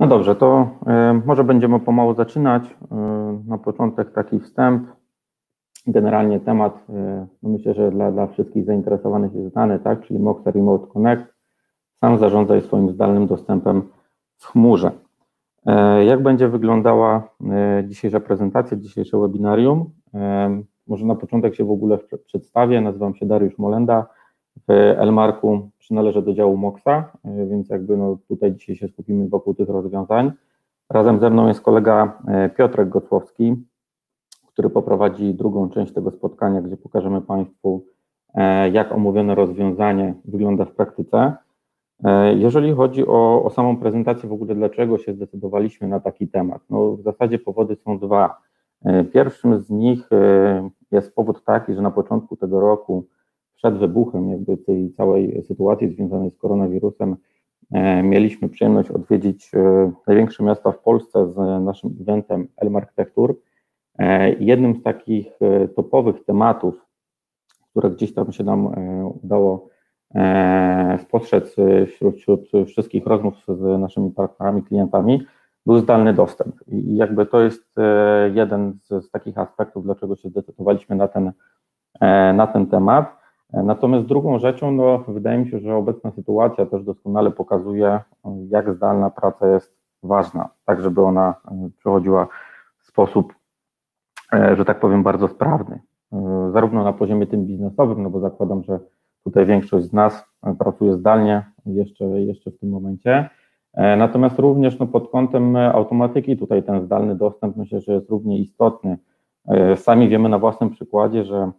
No dobrze, to y, może będziemy pomału zaczynać. Y, na początek taki wstęp. Generalnie temat, y, no myślę, że dla, dla wszystkich zainteresowanych jest znany, tak? czyli Moxa Remote Connect. Sam zarządzaj swoim zdalnym dostępem w chmurze. Jak będzie wyglądała dzisiejsza prezentacja, dzisiejsze webinarium? Może na początek się w ogóle przedstawię. Nazywam się Dariusz Molenda. W Elmarku przynależę do działu MOXA, więc jakby no tutaj dzisiaj się skupimy wokół tych rozwiązań. Razem ze mną jest kolega e, Piotrek Gotłowski, który poprowadzi drugą część tego spotkania, gdzie pokażemy Państwu, e, jak omówione rozwiązanie wygląda w praktyce. E, jeżeli chodzi o, o samą prezentację, w ogóle dlaczego się zdecydowaliśmy na taki temat? No, w zasadzie powody są dwa. Pierwszym z nich jest powód taki, że na początku tego roku przed wybuchem jakby tej całej sytuacji związanej z koronawirusem e, mieliśmy przyjemność odwiedzić e, największe miasta w Polsce z naszym eventem Elmarchitecture. E, jednym z takich topowych tematów, które gdzieś tam się nam udało spostrzec wśród, wśród wszystkich rozmów z naszymi partnerami, klientami, był zdalny dostęp. I jakby to jest jeden z, z takich aspektów, dlaczego się zdecydowaliśmy na ten, na ten temat. Natomiast drugą rzeczą, no, wydaje mi się, że obecna sytuacja też doskonale pokazuje, jak zdalna praca jest ważna, tak żeby ona e, przechodziła w sposób, e, że tak powiem, bardzo sprawny. E, zarówno na poziomie tym biznesowym, no bo zakładam, że tutaj większość z nas pracuje zdalnie jeszcze, jeszcze w tym momencie. Natomiast również no, pod kątem automatyki tutaj ten zdalny dostęp myślę, że jest równie istotny. Sami wiemy na własnym przykładzie, że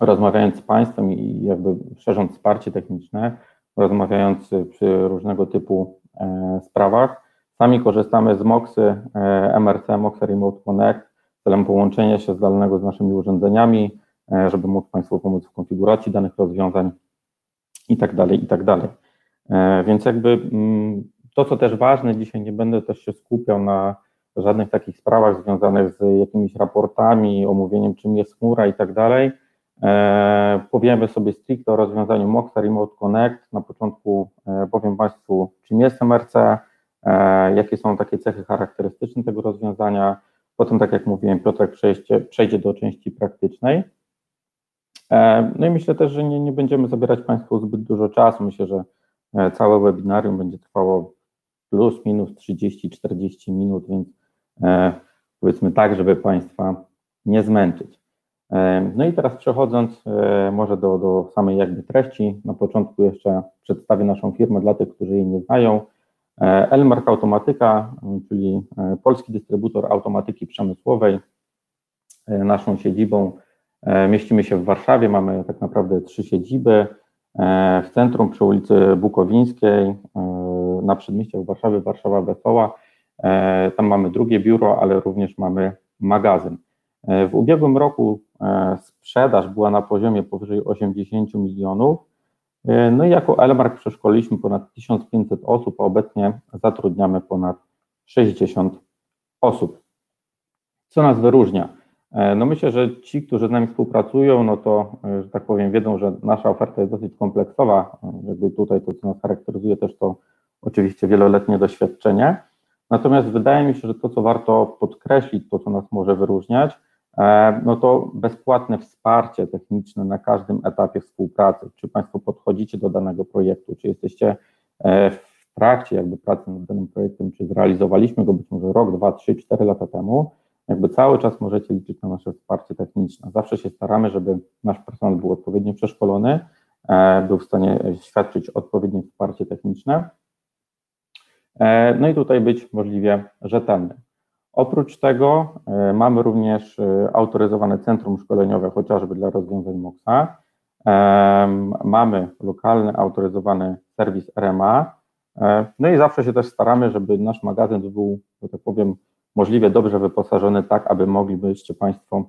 rozmawiając z Państwem i jakby szerząc wsparcie techniczne, rozmawiając przy różnego typu e, sprawach, sami korzystamy z MOXy, e, MRC, MOXy Remote Connect, celem połączenia się zdalnego z naszymi urządzeniami, e, żeby móc Państwu pomóc w konfiguracji danych rozwiązań i tak dalej, i tak dalej. Więc jakby mm, to, co też ważne, dzisiaj nie będę też się skupiał na żadnych takich sprawach związanych z jakimiś raportami, omówieniem czym jest chmura i tak dalej, powiemy sobie stricte o rozwiązaniu Moxa Remote Connect. Na początku e, powiem Państwu, czym jest MRC, e, jakie są takie cechy charakterystyczne tego rozwiązania. Potem, tak jak mówiłem, Piotrek przejdzie, przejdzie do części praktycznej. No i myślę też, że nie, nie będziemy zabierać Państwu zbyt dużo czasu. Myślę, że całe webinarium będzie trwało plus minus 30-40 minut, więc powiedzmy tak, żeby Państwa nie zmęczyć. No i teraz przechodząc e, może do, do samej jakby treści, na początku jeszcze przedstawię naszą firmę dla tych, którzy jej nie znają. E, Elmark Automatyka, czyli e, polski dystrybutor automatyki przemysłowej. Naszą siedzibą mieścimy się w Warszawie, mamy tak naprawdę trzy siedziby. W centrum przy ulicy Bukowińskiej, na przedmieściach Warszawy, Warszawa Wesoła. Tam mamy drugie biuro, ale również mamy magazyn. W ubiegłym roku e, sprzedaż była na poziomie powyżej 80 milionów. E, no i jako Elmark przeszkoliliśmy ponad 1500 osób, a obecnie zatrudniamy ponad 60 osób. Co nas wyróżnia? E, no myślę, że ci, którzy z nami współpracują, no to, że tak powiem, wiedzą, że nasza oferta jest dosyć kompleksowa. Jakby tutaj to, co nas charakteryzuje, też to oczywiście wieloletnie doświadczenie. Natomiast wydaje mi się, że to, co warto podkreślić, to, co nas może wyróżniać, no to bezpłatne wsparcie techniczne na każdym etapie współpracy. Czy Państwo podchodzicie do danego projektu, czy jesteście e, w trakcie jakby pracy nad danym projektem, czy zrealizowaliśmy go być może rok, dwa, trzy, cztery lata temu, jakby cały czas możecie liczyć na nasze wsparcie techniczne. Zawsze się staramy, żeby nasz personel był odpowiednio przeszkolony, e, był w stanie świadczyć odpowiednie wsparcie techniczne. No i tutaj być możliwie rzetelny. Oprócz tego e, mamy również e, autoryzowane centrum szkoleniowe, chociażby dla rozwiązań MOXA. Mamy lokalny autoryzowany serwis RMA. E, no i zawsze się też staramy, żeby nasz magazyn był, że tak powiem, możliwie dobrze wyposażony, tak aby moglibyście Państwo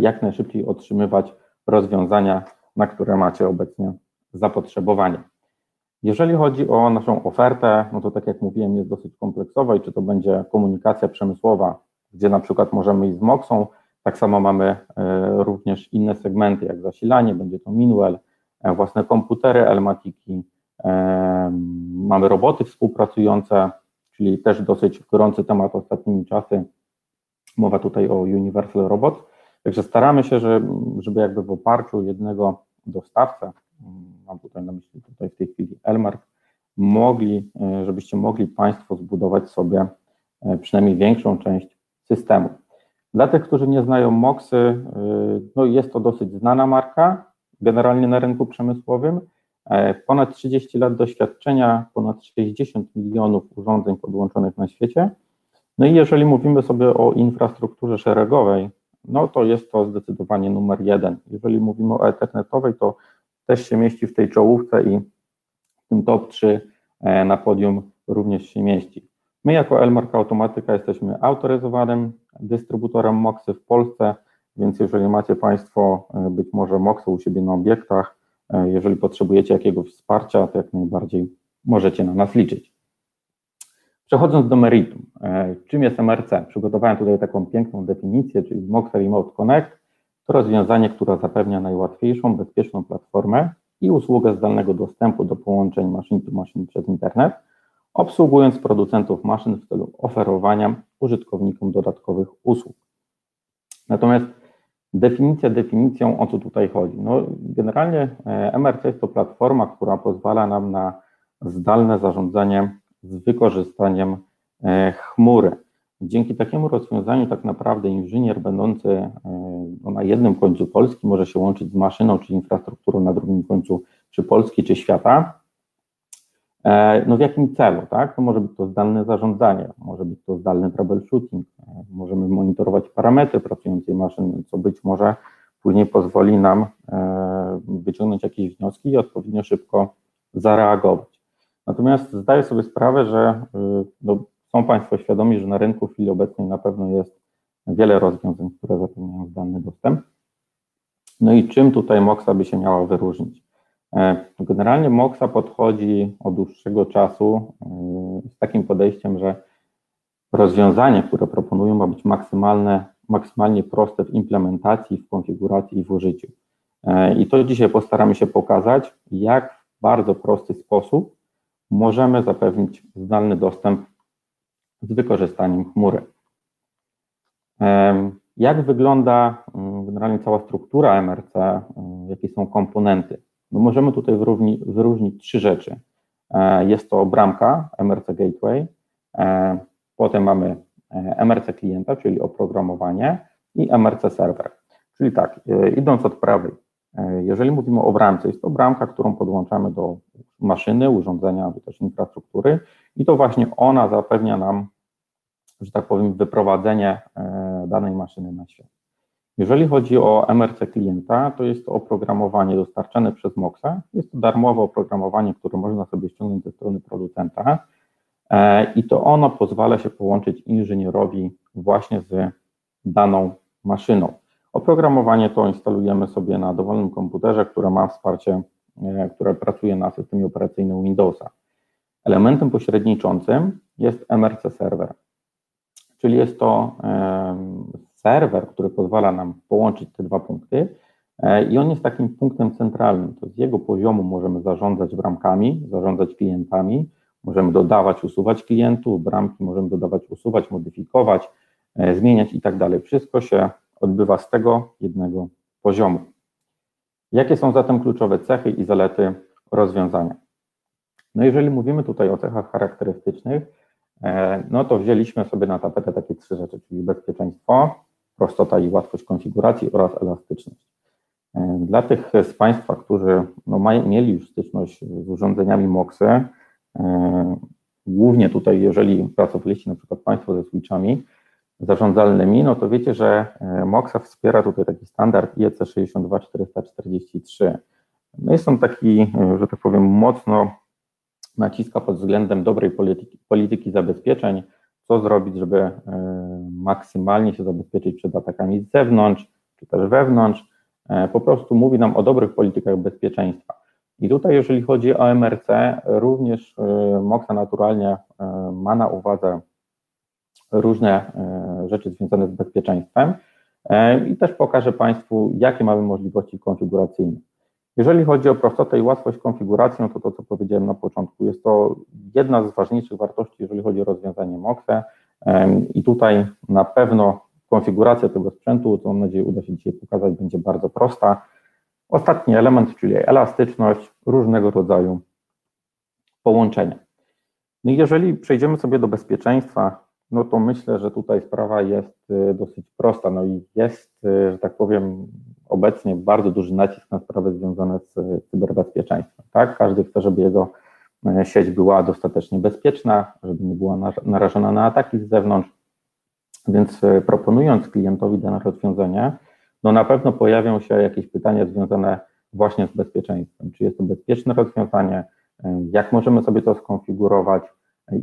jak najszybciej otrzymywać rozwiązania, na które macie obecnie zapotrzebowanie. Jeżeli chodzi o naszą ofertę, no to tak jak mówiłem, jest dosyć kompleksowa i czy to będzie komunikacja przemysłowa, gdzie na przykład możemy iść z MOXą, tak samo mamy e, również inne segmenty jak zasilanie, będzie to Minwell, e, własne komputery, elmatiki, Mamy roboty współpracujące, czyli też dosyć gorący temat ostatnimi czasy. Mowa tutaj o Universal Robot. Także staramy się, żeby jakby w oparciu jednego dostawcę, mam tutaj na myśli tutaj w tej chwili Elmark, mogli, żebyście mogli Państwo zbudować sobie przynajmniej większą część systemu. Dla tych, którzy nie znają Moxy, no jest to dosyć znana marka, generalnie na rynku przemysłowym. E, ponad 30 lat doświadczenia, ponad 60 milionów urządzeń podłączonych na świecie. No i jeżeli mówimy sobie o infrastrukturze szeregowej, no to jest to zdecydowanie numer jeden. Jeżeli mówimy o ethernetowej, to też się mieści w tej czołówce i w tym top 3 e, na podium również się mieści. My jako Elmark Automatyka jesteśmy autoryzowanym dystrybutorem MOXy w Polsce, więc jeżeli macie Państwo e, być może MOXy u siebie na obiektach, e, jeżeli potrzebujecie jakiegoś wsparcia, to jak najbardziej możecie na nas liczyć. Przechodząc do meritum, czym jest MRC? Przygotowałem tutaj taką piękną definicję, czyli MOX Remote Connect to rozwiązanie, które zapewnia najłatwiejszą, bezpieczną platformę i usługę zdalnego dostępu do połączeń maszyn to maszyn przez internet, obsługując producentów maszyn w celu oferowania użytkownikom dodatkowych usług. Natomiast definicja definicją, o co tutaj chodzi? No, generalnie e, MRC jest to platforma, która pozwala nam na zdalne zarządzanie z wykorzystaniem e, chmury. Dzięki takiemu rozwiązaniu tak naprawdę inżynier będący e, no, na jednym końcu Polski może się łączyć z maszyną czy infrastrukturą na drugim końcu czy Polski, czy świata E, no w jakim celu, tak? To może być to zdalne zarządzanie, może być to zdalny troubleshooting, e, możemy monitorować parametry pracującej maszyny, co być może później pozwoli nam wyciągnąć jakieś wnioski i odpowiednio szybko zareagować. Natomiast zdaję sobie sprawę, że no, są Państwo świadomi, że na rynku w chwili obecnej na pewno jest wiele rozwiązań, które zapewniają zdalny dostęp. No i czym tutaj Moxa by się miała wyróżnić? E, generalnie Moxa podchodzi od dłuższego czasu e, z takim podejściem, że rozwiązanie, które proponują, ma być maksymalne, maksymalnie proste w implementacji, w konfiguracji i w użyciu. E, I to dzisiaj postaramy się pokazać, jak w bardzo prosty sposób możemy zapewnić zdalny dostęp z wykorzystaniem chmury. Jak wygląda generalnie cała struktura MRC, jakie są komponenty? No możemy tutaj wyróżnić, wyróżnić trzy rzeczy. E, jest to bramka MRC Gateway, e, potem mamy e, MRC klienta, czyli oprogramowanie i MRC serwer. Czyli tak, idąc od prawej, jeżeli mówimy o bramce, jest to bramka, którą podłączamy do maszyny, urządzenia, albo też infrastruktury i to właśnie ona zapewnia nam, że tak powiem, wyprowadzenie danej maszyny na świat. Jeżeli chodzi o MRC klienta, to jest to oprogramowanie dostarczane przez Moxa. Jest to darmowe oprogramowanie, które można sobie ściągnąć ze strony producenta e, i to ono pozwala się połączyć inżynierowi właśnie z daną maszyną. Oprogramowanie to instalujemy sobie na dowolnym komputerze, które ma wsparcie, e, które pracuje na systemie operacyjnym Windowsa. Elementem pośredniczącym jest MRC Server, czyli jest to serwer, który pozwala nam połączyć te dwa punkty e, i on jest takim punktem centralnym. To z jego poziomu możemy zarządzać bramkami, zarządzać klientami, możemy dodawać, usuwać klientów, bramki możemy dodawać, usuwać, modyfikować, e, zmieniać i tak dalej. Wszystko się odbywa z tego jednego poziomu. Jakie są zatem kluczowe cechy i zalety rozwiązania? No jeżeli mówimy tutaj o cechach charakterystycznych, e, no to wzięliśmy sobie na tapetę takie trzy rzeczy, czyli bezpieczeństwo, prostota i łatwość konfiguracji oraz elastyczność. E, dla tych z Państwa, którzy no, mieli już styczność z urządzeniami MOXy, e, głównie tutaj, jeżeli pracowaliście na przykład Państwo ze switchami zarządzalnymi, no to wiecie, że e, MOXa wspiera tutaj taki standard IEC 62443. No jest on taki, że tak powiem, mocno naciska pod względem dobrej polityki, polityki zabezpieczeń, co zrobić, żeby e, maksymalnie się zabezpieczyć przed atakami z zewnątrz, czy też wewnątrz. E, po prostu mówi nam o dobrych politykach bezpieczeństwa. I tutaj, jeżeli chodzi o MRC, również e, Moxa naturalnie ma na uwadze różne rzeczy związane z bezpieczeństwem i też pokażę Państwu, jakie mamy możliwości konfiguracyjne. Jeżeli chodzi o prostotę i łatwość konfiguracji, no to to, co powiedziałem na początku, jest to jedna z ważniejszych wartości, jeżeli chodzi o rozwiązanie MOXE i tutaj na pewno konfiguracja tego sprzętu, co mam nadzieję uda się dzisiaj pokazać, będzie bardzo prosta. Ostatni element, czyli elastyczność, różnego rodzaju połączenia. No i jeżeli przejdziemy sobie do bezpieczeństwa, no to myślę, że tutaj sprawa jest y, dosyć prosta. No i jest, y, że tak powiem, obecnie bardzo duży nacisk na sprawy związane z cyberbezpieczeństwem. Tak? Każdy chce, żeby jego sieć była dostatecznie bezpieczna, żeby nie była narażona na ataki z zewnątrz. Więc proponując klientowi dane rozwiązanie, no na pewno pojawią się jakieś pytania związane właśnie z bezpieczeństwem. Czy jest to bezpieczne rozwiązanie, jak możemy sobie to skonfigurować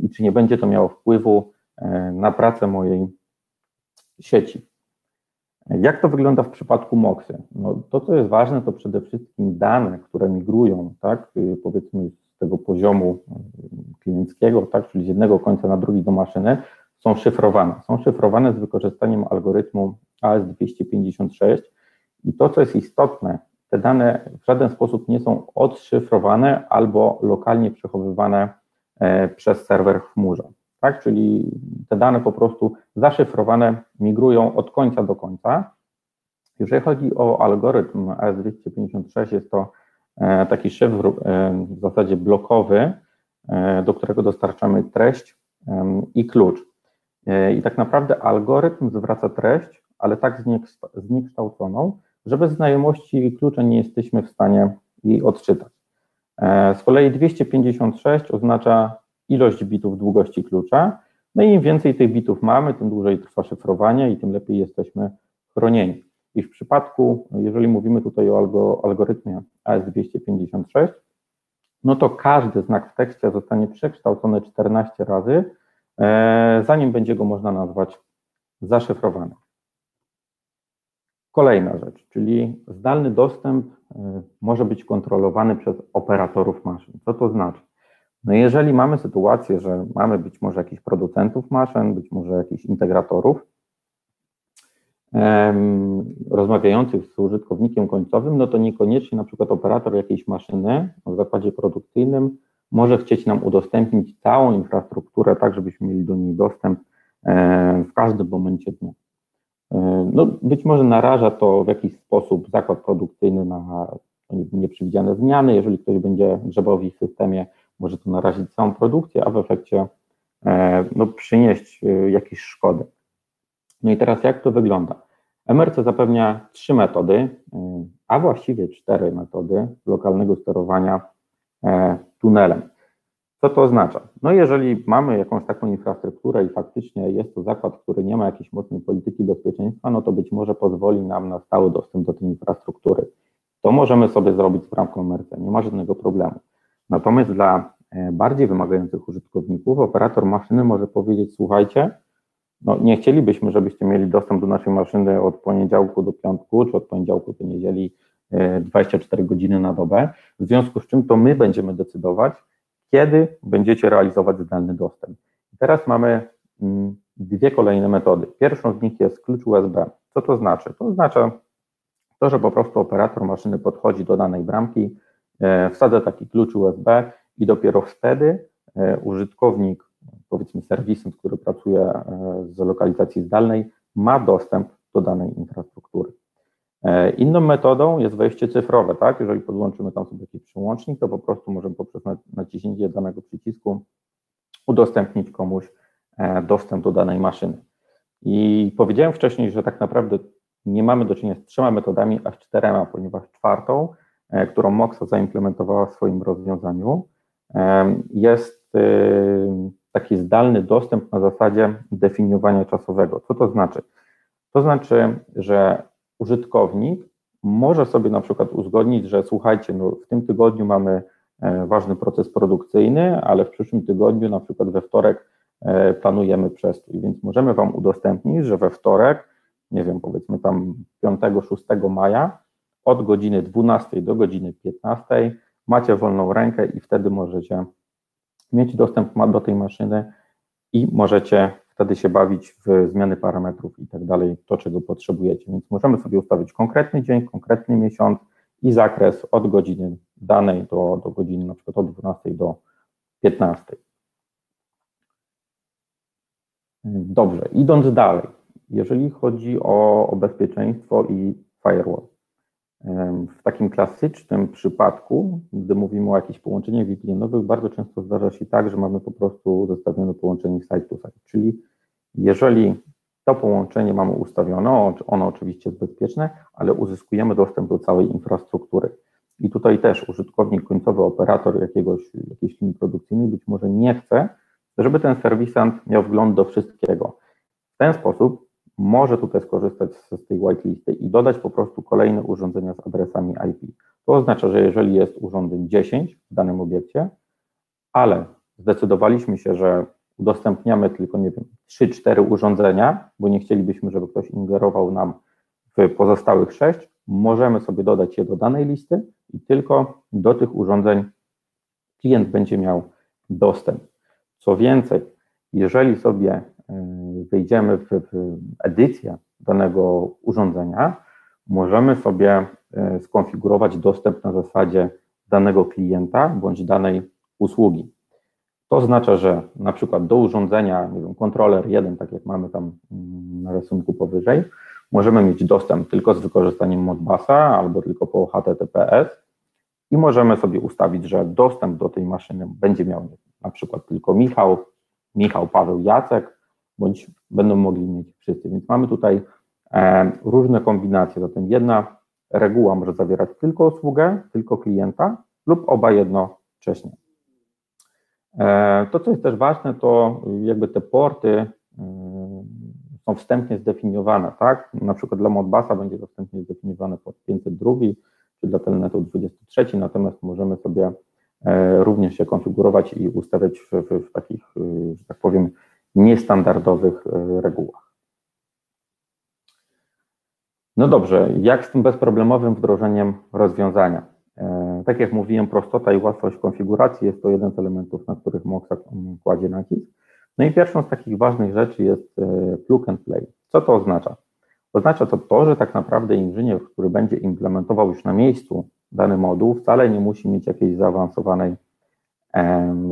i czy nie będzie to miało wpływu na pracę mojej sieci. Jak to wygląda w przypadku MOXy? No, to, co jest ważne, to przede wszystkim dane, które migrują, tak, y, powiedzmy z tego poziomu y, klienckiego, tak, czyli z jednego końca na drugi do maszyny, są szyfrowane. Są szyfrowane z wykorzystaniem algorytmu AS256 i to, co jest istotne, te dane w żaden sposób nie są odszyfrowane albo lokalnie przechowywane e, przez serwer w chmurze tak? Czyli te dane po prostu zaszyfrowane migrują od końca do końca. Jeżeli chodzi o algorytm AS256, jest to e, taki szyfr e, w zasadzie blokowy, e, do którego dostarczamy treść i klucz. I tak naprawdę algorytm zwraca treść, ale tak zniekształconą, że bez znajomości klucza nie jesteśmy w stanie jej odczytać. Z kolei 256 oznacza ilość bitów długości klucza. No i im więcej tych bitów mamy, tym dłużej trwa szyfrowanie i tym lepiej jesteśmy chronieni. I w przypadku, jeżeli mówimy tutaj o algorytmie AS256, no to każdy znak w tekście zostanie przekształcony 14 razy, e, zanim będzie go można nazwać zaszyfrowany. Kolejna rzecz, czyli zdalny dostęp e, może być kontrolowany przez operatorów maszyn. Co to znaczy? No jeżeli mamy sytuację, że mamy być może jakichś producentów maszyn, być może jakichś integratorów um, rozmawiających z użytkownikiem końcowym, no to niekoniecznie na przykład operator jakiejś maszyny w zakładzie produkcyjnym może chcieć nam udostępnić całą infrastrukturę, tak żebyśmy mieli do niej dostęp w każdym momencie dnia. No, być może naraża to w jakiś sposób zakład produkcyjny na nieprzewidziane zmiany, jeżeli ktoś będzie grzebał w ich systemie, może to narazić całą produkcję, a w efekcie e, no, przynieść e, jakieś szkody. No i teraz jak to wygląda? MRC zapewnia trzy metody, e, a właściwie cztery metody lokalnego sterowania tunelem. Co to oznacza? No jeżeli mamy jakąś taką infrastrukturę i faktycznie jest to zakład, który nie ma jakiejś mocnej polityki bezpieczeństwa, no to być może pozwoli nam na stały dostęp do tej infrastruktury. To możemy sobie zrobić z bramką MRC, nie ma żadnego problemu. Natomiast dla e, bardziej wymagających użytkowników operator maszyny może powiedzieć, słuchajcie, no nie chcielibyśmy, żebyście mieli dostęp do naszej maszyny od poniedziałku do piątku, czy od poniedziałku do niedzieli 24 e, godziny na dobę, w związku z czym to my będziemy decydować, kiedy będziecie realizować zdalny dostęp. Teraz mamy mm, dwie kolejne metody. Pierwszą z nich jest klucz USB. Co to znaczy? To oznacza to, że po prostu operator maszyny podchodzi do danej bramki, wsadzę taki klucz USB i dopiero wtedy e, użytkownik, powiedzmy serwisant, który pracuje e, z lokalizacji zdalnej, ma dostęp do danej infrastruktury. Inną metodą jest wejście cyfrowe, tak? Jeżeli podłączymy tam sobie jakiś przełącznik, to po prostu możemy poprzez naciśnięcie danego przycisku udostępnić komuś dostęp do danej maszyny. I powiedziałem wcześniej, że tak naprawdę nie mamy do czynienia z trzema metodami, a z czterema, ponieważ czwartą E, którą Moxa zaimplementowała w swoim rozwiązaniu, e, jest e, taki zdalny dostęp na zasadzie definiowania czasowego. Co to znaczy? To znaczy, że użytkownik może sobie na przykład uzgodnić, że słuchajcie, no w tym tygodniu mamy ważny proces produkcyjny, ale w przyszłym tygodniu, na przykład we wtorek, planujemy przestój, więc możemy Wam udostępnić, że we wtorek, nie wiem, powiedzmy tam 5-6 maja, od godziny 12 do godziny 15 macie wolną rękę i wtedy możecie mieć dostęp do tej maszyny i możecie wtedy się bawić w zmiany parametrów i tak dalej, to czego potrzebujecie. Więc możemy sobie ustawić konkretny dzień, konkretny miesiąc i zakres od godziny danej do, do godziny na przykład od 12 do 15. Dobrze, idąc dalej, jeżeli chodzi o, o bezpieczeństwo i firewall. W takim klasycznym przypadku, gdy mówimy o jakichś połączeniach VPN-owych, bardzo często zdarza się tak, że mamy po prostu zestawione połączenie site to site, czyli jeżeli to połączenie mamy ustawione, ono oczywiście jest bezpieczne, ale uzyskujemy dostęp do całej infrastruktury. I tutaj też użytkownik, końcowy operator jakiegoś, jakiejś linii produkcyjnej być może nie chce, żeby ten serwisant miał wgląd do wszystkiego. W ten sposób może tutaj skorzystać z, tej whitelisty i dodać po prostu kolejne urządzenia z adresami IP. To oznacza, że jeżeli jest urządzeń 10 w danym obiekcie, ale zdecydowaliśmy się, że udostępniamy tylko, nie wiem, 3-4 urządzenia, bo nie chcielibyśmy, żeby ktoś ingerował nam w pozostałych 6, możemy sobie dodać je do danej listy i tylko do tych urządzeń klient będzie miał dostęp. Co więcej, jeżeli sobie wejdziemy w, edycję danego urządzenia, możemy sobie e, skonfigurować dostęp na zasadzie danego klienta bądź danej usługi. To oznacza, że na przykład do urządzenia, nie wiem, kontroler 1, tak jak mamy tam mm, na rysunku powyżej, możemy mieć dostęp tylko z wykorzystaniem Modbusa albo tylko po HTTPS i możemy sobie ustawić, że dostęp do tej maszyny będzie miał na przykład tylko Michał, Michał, Paweł, Jacek, bądź będą mogli mieć wszyscy. Więc mamy tutaj e, różne kombinacje. Zatem jedna reguła może zawierać tylko usługę, tylko klienta lub oba jednocześnie. E, to, co jest też ważne, to jakby te porty e, są wstępnie zdefiniowane, tak? Na przykład dla Modbusa będzie to wstępnie zdefiniowane port 502, czy dla Telnetu 23, natomiast możemy sobie e, również się konfigurować i ustawiać w, w, w takich, że tak powiem, niestandardowych regułach. No dobrze, jak z tym bezproblemowym wdrożeniem rozwiązania? E, tak jak mówiłem, prostota i łatwość konfiguracji jest to jeden z elementów, na których Moxa kładzie nacisk. No i pierwszą z takich ważnych rzeczy jest e, plug and play. Co to oznacza? Oznacza to to, że tak naprawdę inżynier, który będzie implementował już na miejscu dany moduł, wcale nie musi mieć jakiejś zaawansowanej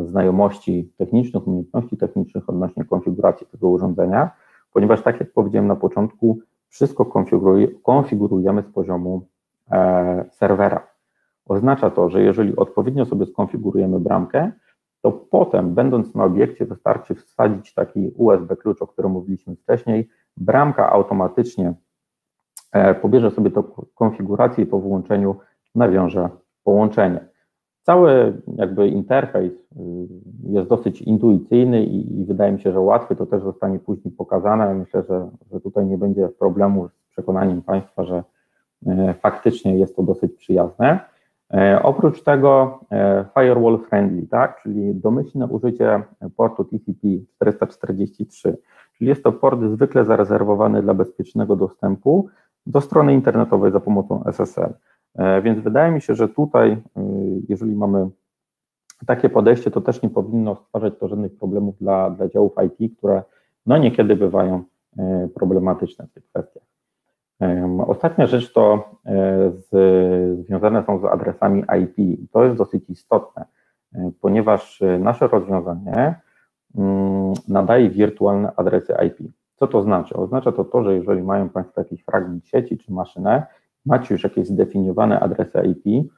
znajomości technicznych, umiejętności technicznych odnośnie konfiguracji tego urządzenia, ponieważ tak jak powiedziałem na początku, wszystko konfigurujemy z poziomu e, serwera. Oznacza to, że jeżeli odpowiednio sobie skonfigurujemy bramkę, to potem, będąc na obiekcie, wystarczy wsadzić taki USB klucz, o którym mówiliśmy wcześniej. Bramka automatycznie e, pobierze sobie tą konfigurację i po wyłączeniu nawiąże połączenie. Cały jakby interfejs y, jest dosyć intuicyjny i, i, wydaje mi się, że łatwy, to też zostanie później pokazane. Myślę, że, że tutaj nie będzie problemu z przekonaniem Państwa, że e, faktycznie jest to dosyć przyjazne. E, oprócz tego firewall friendly, tak, czyli domyślne użycie portu TCP 443, czyli jest to port zwykle zarezerwowany dla bezpiecznego dostępu do strony internetowej za pomocą SSL. E, więc wydaje mi się, że tutaj, jeżeli mamy takie podejście, to też nie powinno stwarzać to żadnych problemów dla, dla działów IT, które no niekiedy bywają problematyczne w tych kwestiach. Ostatnia rzecz to e, z, związane są z adresami IP. To jest dosyć istotne, e, ponieważ e, nasze rozwiązanie mm, nadaje wirtualne adresy IP. Co to znaczy? Oznacza to to, że jeżeli mają Państwo jakiś fragment sieci czy maszynę, macie już jakieś zdefiniowane adresy IP,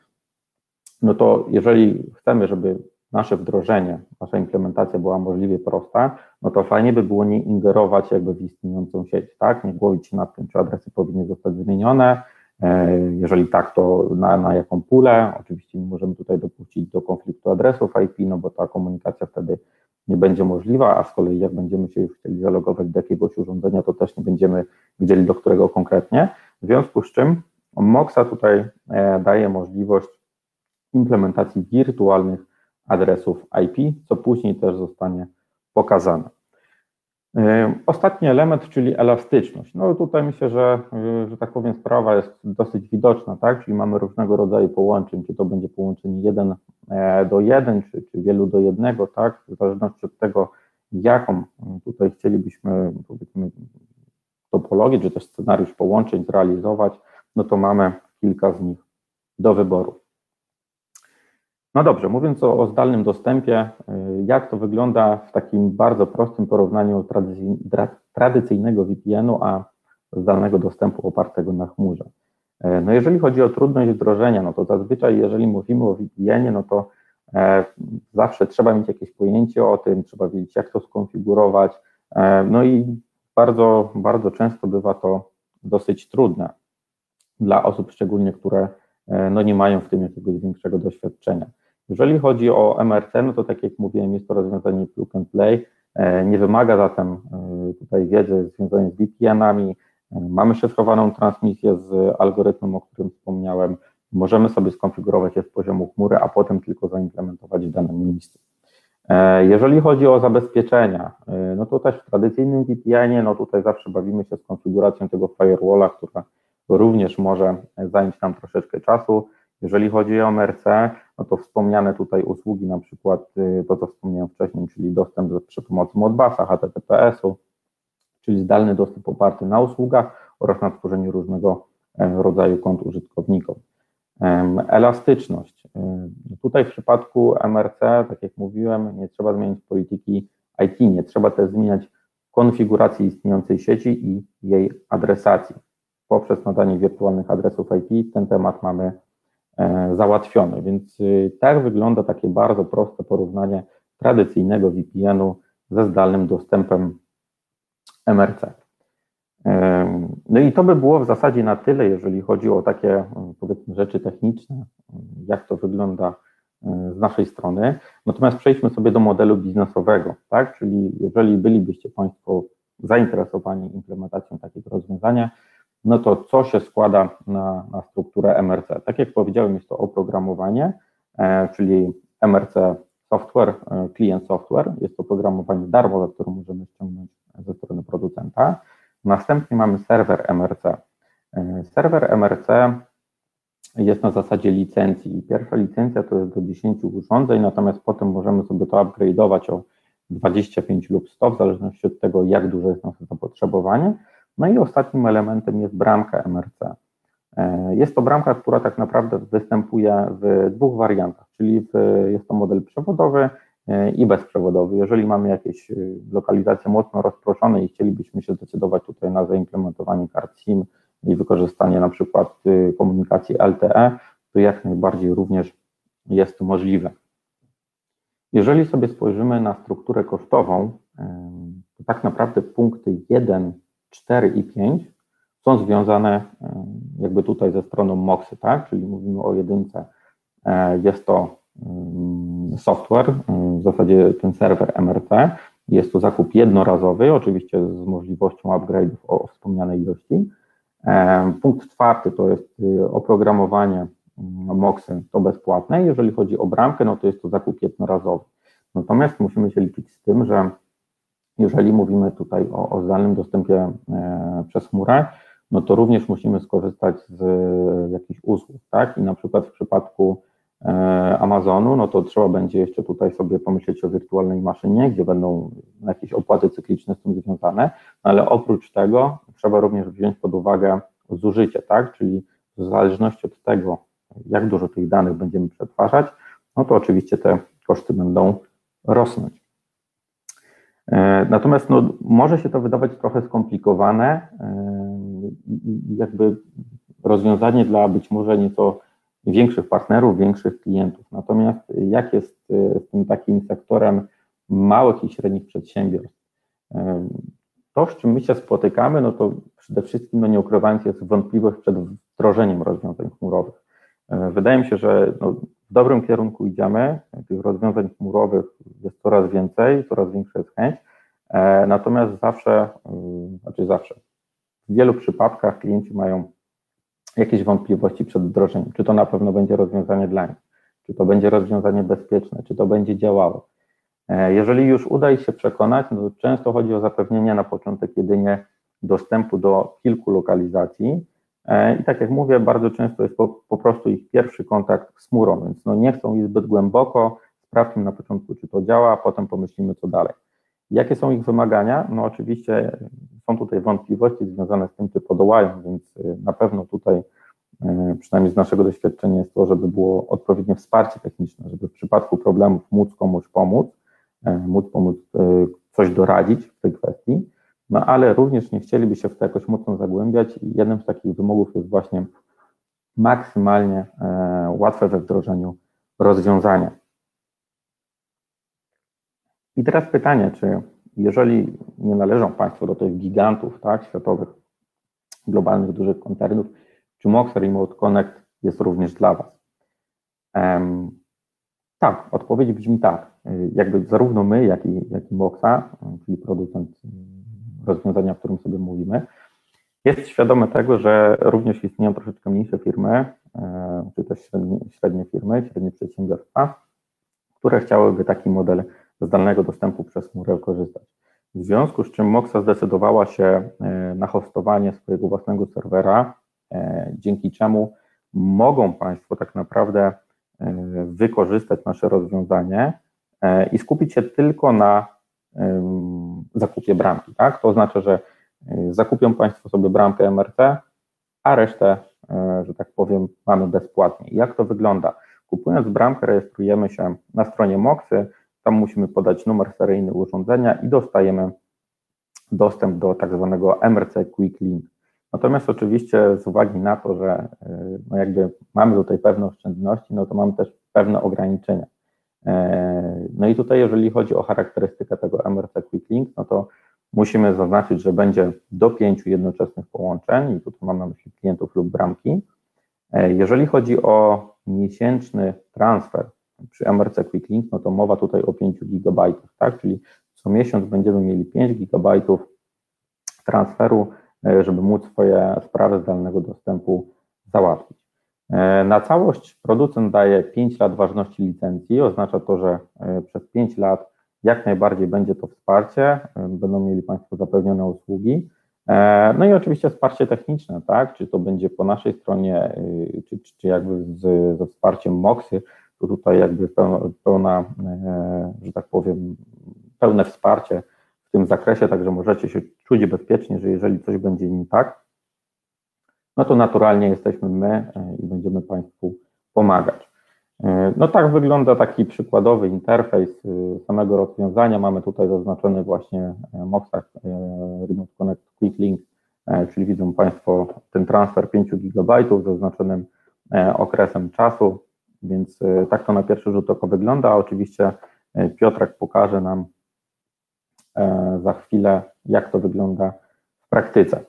no to jeżeli chcemy, żeby nasze wdrożenie, nasza implementacja była możliwie prosta, no to fajnie by było nie ingerować jakby w istniejącą sieć, tak? Nie głowić się nad tym, czy adresy powinny zostać zmienione, e, jeżeli tak, to na, na jaką pulę. Oczywiście nie możemy tutaj dopuścić do konfliktu adresów IP, no bo ta komunikacja wtedy nie będzie możliwa, a z kolei jak będziemy się już chcieli zalogować do jakiegoś urządzenia, to też nie będziemy wiedzieli, do którego konkretnie. W związku z czym Moxa tutaj e, daje możliwość implementacji wirtualnych adresów IP, co później też zostanie pokazane. Ostatni element, czyli elastyczność. No tutaj myślę, że, y, że tak powiem, sprawa jest dosyć widoczna, tak? Czyli mamy różnego rodzaju połączeń, czy to będzie połączenie 1 e, do 1, czy, czy wielu do jednego, tak? W zależności od tego, jaką tutaj chcielibyśmy, powiedzmy, topologię, czy też scenariusz połączeń zrealizować, no to mamy kilka z nich do wyboru. No dobrze, mówiąc o, o zdalnym dostępie, jak to wygląda w takim bardzo prostym porównaniu tradycyjnego VPN-u, a zdalnego dostępu opartego na chmurze. No jeżeli chodzi o trudność wdrożenia, no to zazwyczaj jeżeli mówimy o VPN-ie, no to E, zawsze trzeba mieć jakieś pojęcie o tym, trzeba wiedzieć, jak to skonfigurować. E, no i bardzo, bardzo często bywa to dosyć trudne dla osób, szczególnie które e, no nie mają w tym jakiegoś większego doświadczenia. Jeżeli chodzi o MRC, no to tak jak mówiłem, jest to rozwiązanie plug and play, nie wymaga zatem tutaj wiedzy związanej z VPN-ami, mamy szyfrowaną transmisję z algorytmem, o którym wspomniałem, możemy sobie skonfigurować je z poziomu chmury, a potem tylko zaimplementować w danym miejscu. E, jeżeli chodzi o zabezpieczenia, e, no to też w tradycyjnym VPN-ie, no tutaj zawsze bawimy się z konfiguracją tego firewalla, która również może zająć nam troszeczkę czasu. Jeżeli chodzi o MRC, no to wspomniane tutaj usługi, na przykład e, to, co wspomniałem wcześniej, czyli dostęp przy pomocy Modbusa, HTTPS-u, czyli zdalny dostęp oparty na usługach oraz na tworzeniu różnego rodzaju kont użytkownikom. Elastyczność. Tutaj w przypadku MRC, tak jak mówiłem, nie trzeba zmieniać polityki IT, nie trzeba też zmieniać konfiguracji istniejącej sieci i jej adresacji. Poprzez nadanie wirtualnych adresów IP ten temat mamy e, załatwiony, więc y, tak wygląda takie bardzo proste porównanie tradycyjnego VPN-u ze zdalnym dostępem MRC. No i to by było w zasadzie na tyle, jeżeli chodzi o takie powiedzmy rzeczy techniczne, jak to wygląda z naszej strony. Natomiast przejdźmy sobie do modelu biznesowego, tak? Czyli jeżeli bylibyście Państwo zainteresowani implementacją takiego rozwiązania, no to co się składa na, na strukturę MRC? Tak jak powiedziałem, jest to oprogramowanie, e, czyli MRC Software, e, Client Software. Jest to oprogramowanie darmowe, które możemy ściągnąć ze strony producenta. Następnie mamy serwer MRC. E, serwer MRC jest na zasadzie licencji. Pierwsza licencja to jest do 10 urządzeń, natomiast potem możemy sobie to upgrade'ować o 25 lub 100, w zależności od tego, jak duże jest nasze zapotrzebowanie. No i ostatnim elementem jest bramka MRC. E, jest to bramka, która tak naprawdę występuje w dwóch wariantach, czyli jest to model przewodowy E, i bezprzewodowy. Jeżeli mamy jakieś e, lokalizacje mocno rozproszone i chcielibyśmy się zdecydować tutaj na zaimplementowanie kart SIM i wykorzystanie na przykład komunikacji LTE, to jak najbardziej również jest to możliwe. Jeżeli sobie spojrzymy na strukturę kosztową, to tak naprawdę punkty 1, 4 i 5 są związane jakby tutaj ze stroną MOXy, tak? Czyli mówimy o jedynce, jest to software, w zasadzie ten serwer MRC. Jest to zakup jednorazowy, oczywiście z możliwością upgrade'ów o wspomnianej ilości. Punkt czwarty to jest y, oprogramowanie mm, Moxy, to bezpłatne. Jeżeli chodzi o bramkę, no to jest to zakup jednorazowy. Natomiast musimy się liczyć z tym, że jeżeli mówimy tutaj o, o zdalnym dostępie e, przez chmurę, no to również musimy skorzystać z e, jakichś usług, tak? I na przykład w przypadku E, Amazonu, no to trzeba będzie jeszcze tutaj sobie pomyśleć o wirtualnej maszynie, gdzie będą jakieś opłaty cykliczne z tym związane, no ale oprócz tego trzeba również wziąć pod uwagę zużycie, tak? Czyli w zależności od tego, jak dużo tych danych będziemy przetwarzać, no to oczywiście te koszty będą rosnąć. E, natomiast no, może się to wydawać trochę skomplikowane e, jakby rozwiązanie dla być może nieco większych partnerów, większych klientów. Natomiast jak jest z tym takim sektorem małych i średnich przedsiębiorstw? To, z czym my się spotykamy, no to przede wszystkim, no nie ukrywając, jest wątpliwość przed wdrożeniem rozwiązań chmurowych. E, wydaje mi się, że no, dobrym kierunku idziemy. Tych rozwiązań chmurowych jest coraz więcej, coraz większa jest chęć. E, natomiast zawsze, y, znaczy zawsze, w wielu przypadkach klienci mają jakieś wątpliwości przed wdrożeniem, czy to na pewno będzie rozwiązanie dla nich, czy to będzie rozwiązanie bezpieczne, czy to będzie działało. E, jeżeli już uda się przekonać, no to często chodzi o zapewnienie na początek jedynie dostępu do kilku lokalizacji. E, I tak jak mówię, bardzo często jest po, po prostu ich pierwszy kontakt z chmurą, więc no nie chcą iść zbyt głęboko, sprawdźmy na początku, czy to działa, a potem pomyślimy, co dalej. Jakie są ich wymagania? No oczywiście są tutaj wątpliwości związane z tym, czy podołają, więc y, na pewno tutaj przynajmniej z naszego doświadczenia jest to, żeby było odpowiednie wsparcie techniczne, żeby w przypadku problemów móc komuś pomóc, móc pomóc coś doradzić w tej kwestii, no ale również nie chcieliby się w to jakoś mocno zagłębiać i jednym z takich wymogów jest właśnie maksymalnie łatwe we wdrożeniu rozwiązania. I teraz pytanie, czy jeżeli nie należą Państwo do tych gigantów, tak, światowych, globalnych, dużych koncernów, czy Mox Remote Connect jest również dla Was? Um, tak, odpowiedź brzmi tak. Jakby zarówno my, jak i, jak i Moxa, czyli producent rozwiązania, o którym sobie mówimy, jest świadomy tego, że również istnieją troszeczkę mniejsze firmy, e, czy też średnie, średnie firmy, średnie przedsiębiorstwa, które chciałyby taki model zdalnego dostępu przez chmurę korzystać. W związku z czym Moxa zdecydowała się e, na hostowanie swojego własnego serwera, e, dzięki czemu mogą Państwo tak naprawdę wykorzystać nasze rozwiązanie i skupić się tylko na zakupie bramki. Tak? To oznacza, że zakupią Państwo sobie bramkę MRC, a resztę, e, że tak powiem, mamy bezpłatnie. Jak to wygląda? Kupując bramkę, rejestrujemy się na stronie Moxy, tam musimy podać numer seryjny urządzenia i dostajemy dostęp do tak zwanego MRC Quick Link. Natomiast oczywiście z uwagi na to, że e, no jakby mamy tutaj pewne oszczędności, no to mamy też pewne ograniczenia. E, no i tutaj, jeżeli chodzi o charakterystykę tego MRC Quick Link, no to musimy zaznaczyć, że będzie do pięciu jednoczesnych połączeń i tutaj mam na myśli klientów lub bramki. E, jeżeli chodzi o miesięczny transfer przy MRC Quick Link, no to mowa tutaj o 5 GB, tak? Czyli co miesiąc będziemy mieli 5 GB transferu, e, żeby móc swoje sprawy zdalnego dostępu załatwić. E, na całość producent daje 5 lat ważności licencji, oznacza to, że przez 5 lat jak najbardziej będzie to wsparcie, będą mieli Państwo zapewnione usługi. E, no i oczywiście wsparcie techniczne, tak? Czy to będzie po naszej stronie, czy, czy, jakby z, ze wsparciem MOXy, to tutaj jakby pełna, e, że tak powiem, pełne wsparcie w tym zakresie, także możecie się czuć bezpiecznie, że jeżeli coś będzie nie tak, no to naturalnie jesteśmy my e, i będziemy Państwu pomagać. E, no tak wygląda taki przykładowy interfejs y, samego rozwiązania. Mamy tutaj zaznaczony właśnie e, Moxach e, Remote Connect Quick Link, czyli widzą Państwo ten transfer 5 GB z zaznaczonym okresem czasu, więc tak to na pierwszy rzut oka wygląda. Oczywiście Piotrek pokaże nam za chwilę, jak to wygląda w praktyce.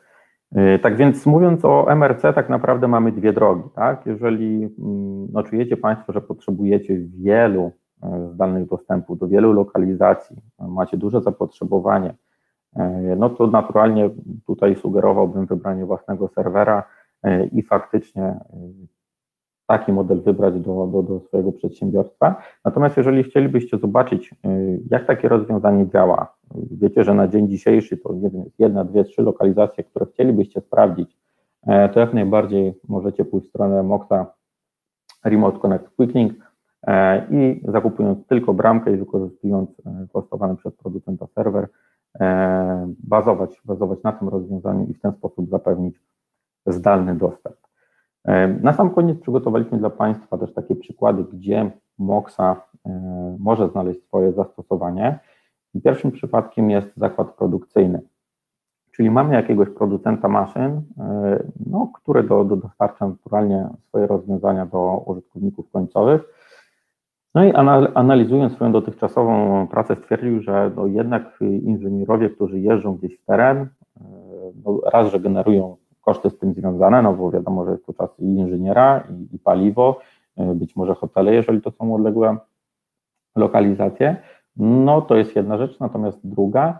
Y, tak więc mówiąc o MRC, tak naprawdę mamy dwie drogi. Tak? Jeżeli mm, no, czujecie Państwo, że potrzebujecie wielu e, zdalnych dostępów do wielu lokalizacji, macie duże zapotrzebowanie, e, no to naturalnie tutaj sugerowałbym wybranie własnego serwera e, i faktycznie taki model wybrać do, do, do swojego przedsiębiorstwa. Natomiast jeżeli chcielibyście zobaczyć, jak takie rozwiązanie działa, wiecie, że na dzień dzisiejszy to jedna, dwie, trzy lokalizacje, które chcielibyście sprawdzić, e, to jak najbardziej możecie pójść w stronę Moxa Remote Connect Quicklink e, i zakupując tylko bramkę i wykorzystując kostowany e, przez producenta serwer, bazować, bazować na tym rozwiązaniu i w ten sposób zapewnić zdalny dostęp. Na sam koniec przygotowaliśmy dla Państwa też takie przykłady, gdzie Moxa może znaleźć swoje zastosowanie. Pierwszym przypadkiem jest zakład produkcyjny, czyli mamy jakiegoś producenta maszyn, e, no, który do, do dostarcza naturalnie swoje rozwiązania do użytkowników końcowych. No i analizując swoją dotychczasową pracę stwierdził, że no jednak inżynierowie, którzy jeżdżą gdzieś w teren, e, no raz, że generują koszty z tym związane, no bo wiadomo, że jest to czas i inżyniera, i, i paliwo, e, być może hotele, jeżeli to są odległe lokalizacje, no to jest jedna rzecz, natomiast druga,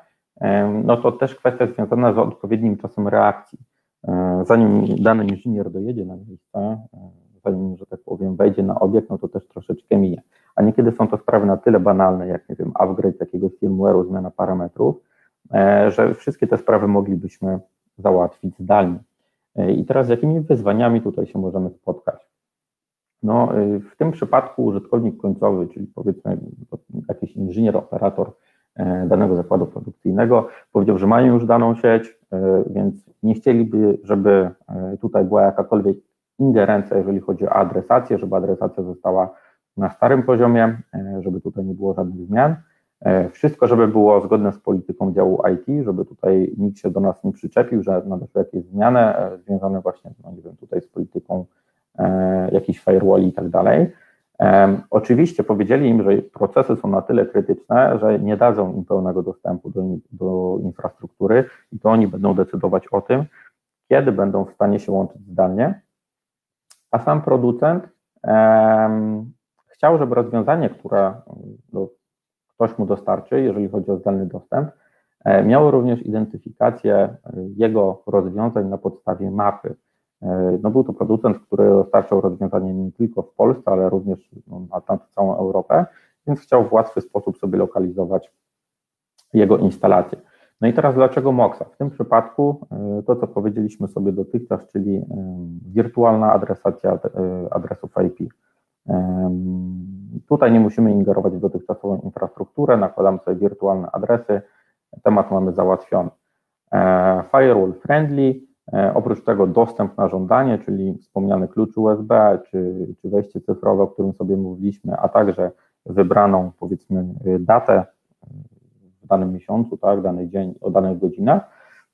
no to też kwestia związana z odpowiednim czasem reakcji. Zanim dany inżynier dojedzie na miejsce, zanim, że tak powiem, wejdzie na obiekt, no to też troszeczkę minie. A niekiedy są to sprawy na tyle banalne, jak nie wiem, upgrade jakiegoś firmware'u, zmiana parametrów, e, że wszystkie te sprawy moglibyśmy załatwić zdalnie. E, I teraz z jakimi wyzwaniami tutaj się możemy spotkać? No, y, w tym przypadku użytkownik końcowy, czyli powiedzmy jakiś inżynier, operator e, danego zakładu produkcyjnego, powiedział, że mają już daną sieć, e, więc nie chcieliby, żeby e, tutaj była jakakolwiek ingerencja, jeżeli chodzi o adresację, żeby adresacja została na starym poziomie, żeby tutaj nie było żadnych zmian. Wszystko, żeby było zgodne z polityką działu IT, żeby tutaj nikt się do nas nie przyczepił, że nadeszły jakieś zmiany związane właśnie, no nie wiem, tutaj z polityką jakichś firewalli i tak dalej. Oczywiście powiedzieli im, że procesy są na tyle krytyczne, że nie dadzą im pełnego dostępu do, do infrastruktury i to oni będą decydować o tym, kiedy będą w stanie się łączyć zdalnie. A sam producent chciał, żeby rozwiązanie, które no, ktoś mu dostarczy, jeżeli chodzi o zdalny dostęp, e, miało również identyfikację jego rozwiązań na podstawie mapy. E, no był to producent, który dostarczał rozwiązanie nie tylko w Polsce, ale również no, na całą Europę, więc chciał w łatwy sposób sobie lokalizować jego instalację. No i teraz dlaczego Moxa? W tym przypadku e, to, co powiedzieliśmy sobie dotychczas, czyli e, wirtualna adresacja adresów IP. Tutaj nie musimy ingerować w dotychczasową infrastrukturę, nakładamy sobie wirtualne adresy, temat mamy załatwiony. Firewall friendly, E, oprócz tego dostęp na żądanie, czyli wspomniany klucz USB, czy, czy wejście cyfrowe, o którym sobie mówiliśmy, a także wybraną powiedzmy datę w danym miesiącu, tak, dany dzień, o danych godzinach.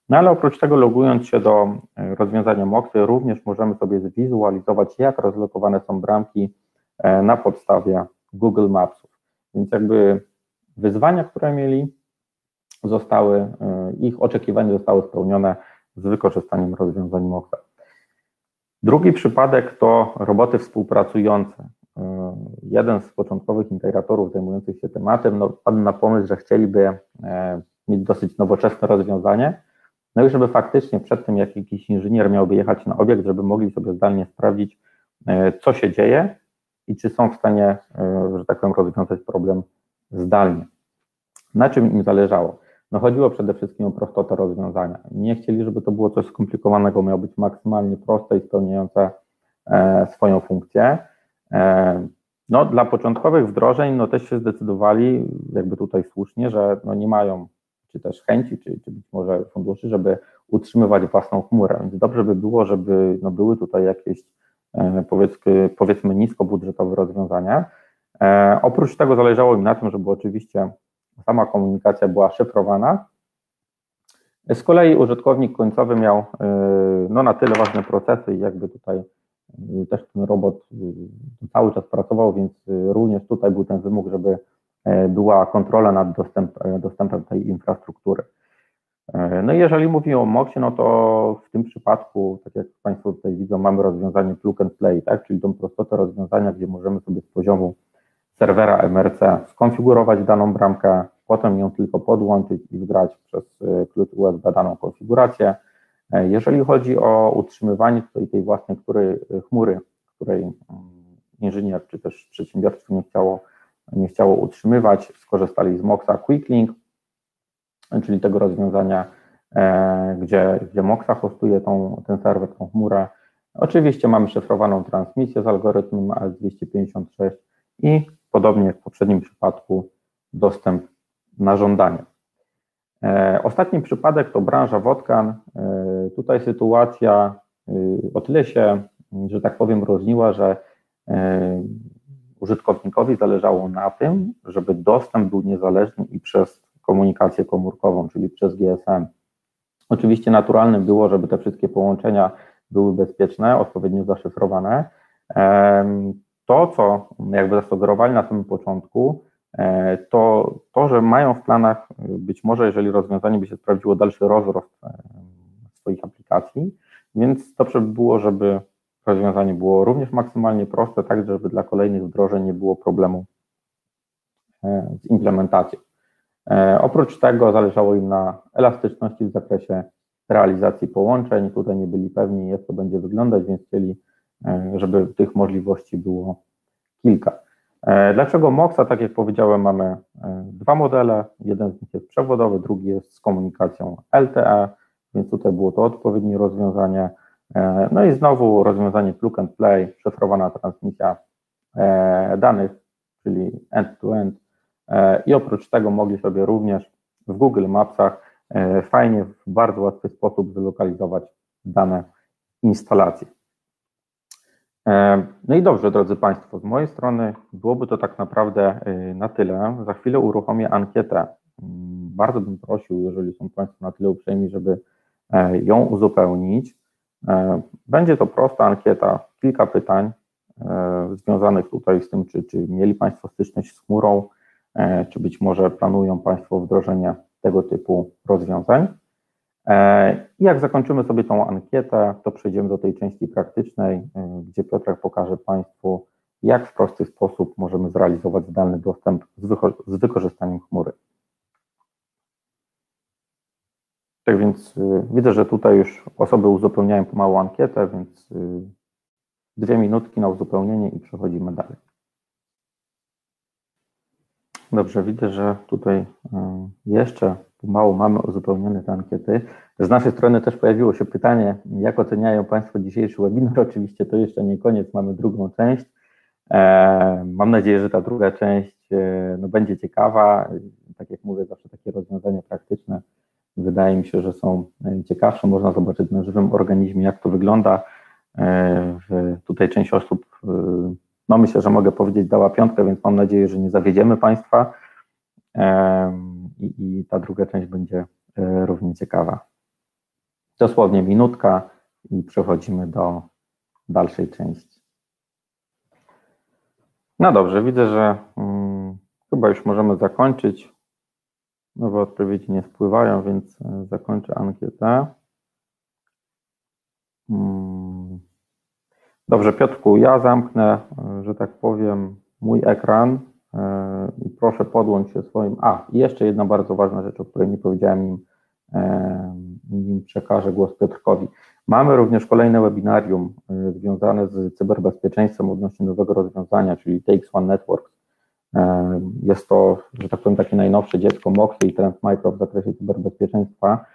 No ale oprócz tego logując się do e, rozwiązania Moxy również możemy sobie zwizualizować, jak rozlokowane są bramki e, na podstawie Google Mapsów. Więc jakby wyzwania, które mieli, zostały, ich oczekiwania zostały spełnione z wykorzystaniem rozwiązań MOXA. Drugi przypadek to roboty współpracujące. E, jeden z początkowych integratorów zajmujących się tematem no, padł na pomysł, że chcieliby e, mieć dosyć nowoczesne rozwiązanie, no i żeby faktycznie przed tym, jak jakiś inżynier miałby jechać na obiekt, żeby mogli sobie zdalnie sprawdzić, e, co się dzieje i czy są w stanie, że tak powiem, rozwiązać problem zdalnie. Na czym im zależało? No chodziło przede wszystkim o prostotę rozwiązania. Nie chcieli, żeby to było coś skomplikowanego, miało być maksymalnie proste i spełniające e, swoją funkcję. E, no, dla początkowych wdrożeń no, też się zdecydowali, jakby tutaj słusznie, że no, nie mają czy też chęci, czy, czy być może funduszy, żeby utrzymywać własną chmurę. Więc dobrze by było, żeby no, były tutaj jakieś e, powiedzmy, powiedzmy niskobudżetowe rozwiązania. Oprócz tego zależało im na tym, żeby oczywiście sama komunikacja była szyfrowana. Z kolei użytkownik końcowy miał y, no, na tyle ważne procesy i jakby tutaj y, też ten robot y, cały czas pracował, więc również tutaj był ten wymóg, żeby była kontrola nad dostęp, dostępem tej infrastruktury. No i jeżeli mówimy o Moxie, no to w tym przypadku, tak jak Państwo tutaj widzą, mamy rozwiązanie plug and play, tak? czyli tą prostotę rozwiązania, gdzie możemy sobie z poziomu serwera MRC skonfigurować daną bramkę, potem ją tylko podłączyć i wgrać przez y, klucz USB daną konfigurację. E, jeżeli chodzi o utrzymywanie tutaj tej własnej której, y, chmury, której mm, inżynier czy też przedsiębiorstwo nie chciało, nie chciało utrzymywać, skorzystali z Moxa QuickLink, czyli tego rozwiązania, e, gdzie, gdzie Moxa hostuje tą, ten serwer, tą chmurę. Oczywiście mamy szyfrowaną transmisję z algorytmem AS256 i podobnie jak w poprzednim przypadku, dostęp na żądanie. E, ostatni przypadek to branża Wodkan. E, tutaj sytuacja e, o tyle się, że tak powiem, różniła, że użytkownikowi zależało na tym, żeby dostęp był niezależny i przez komunikację komórkową, czyli przez GSM. Oczywiście naturalnym było, żeby te wszystkie połączenia były bezpieczne, odpowiednio zaszyfrowane. To, co jakby zasugerowali na samym początku, e, to to, że mają w planach e, być może, jeżeli rozwiązanie by się sprawdziło, dalszy rozrost e, swoich aplikacji, więc dobrze by było, żeby rozwiązanie było również maksymalnie proste, tak żeby dla kolejnych wdrożeń nie było problemu z implementacją. Oprócz tego zależało im na elastyczności w zakresie realizacji połączeń. Tutaj nie byli pewni, jak to będzie wyglądać, więc chcieli żeby tych możliwości było kilka. E, dlaczego MOXA? Tak jak powiedziałem, mamy e, dwa modele. Jeden z nich jest przewodowy, drugi jest z komunikacją LTE, więc tutaj było to odpowiednie rozwiązanie. No i znowu rozwiązanie plug and play, szyfrowana transmisja danych, czyli end-to-end. -end. I oprócz tego mogli sobie również w Google Mapsach fajnie, w bardzo łatwy sposób wylokalizować dane instalacje. E, no i dobrze, drodzy Państwo, z mojej strony byłoby to tak naprawdę e, na tyle. Za chwilę uruchomię ankietę. Mm, bardzo bym prosił, jeżeli są Państwo na tyle uprzejmi, żeby e, ją uzupełnić. Będzie to prosta ankieta, kilka pytań związanych tutaj z tym, czy, czy mieli Państwo styczność z chmurą, czy być może planują Państwo wdrożenie tego typu rozwiązań. E, I jak zakończymy sobie tą ankietę, to przejdziemy do tej części praktycznej, e, gdzie Piotrek pokaże Państwu, jak w prosty sposób możemy zrealizować zdalny dostęp z, z wykorzystaniem chmury. Tak więc y, widzę, że tutaj już osoby uzupełniają pomału ankietę, więc y, dwie minutki na uzupełnienie i przechodzimy dalej. Dobrze, widzę, że tutaj y, jeszcze pomału mamy uzupełnione te ankiety. Z naszej strony też pojawiło się pytanie, jak oceniają Państwo dzisiejszy webinar. Oczywiście to jeszcze nie koniec, mamy drugą część. E, mam nadzieję, że ta druga część e, no, będzie ciekawa. Tak jak mówię, zawsze takie rozwiązania praktyczne wydaje mi się, że są e, ciekawsze. Można zobaczyć na żywym organizmie, jak to wygląda. Tutaj część osób, no myślę, że mogę powiedzieć, dała piątkę, więc mam nadzieję, że nie zawiedziemy Państwa i, i ta druga część będzie e, równie ciekawa. Dosłownie minutka i przechodzimy do dalszej części. No dobrze, widzę, że hmm, chyba już możemy zakończyć. Nowe odpowiedzi nie wpływają, więc e, zakończę ankietę. Hmm. Dobrze, Piotrku, ja zamknę, e, że tak powiem, mój ekran i proszę podłącz się swoim. A, jeszcze jedna bardzo ważna rzecz, o której nie powiedziałem, nim, nim przekażę głos Piotrkowi. Mamy również kolejne webinarium e, związane z cyberbezpieczeństwem odnośnie nowego rozwiązania, czyli TX1 Networks. Jest to, że tak powiem, takie najnowsze dziecko Moxie i Trend Micro w zakresie cyberbezpieczeństwa.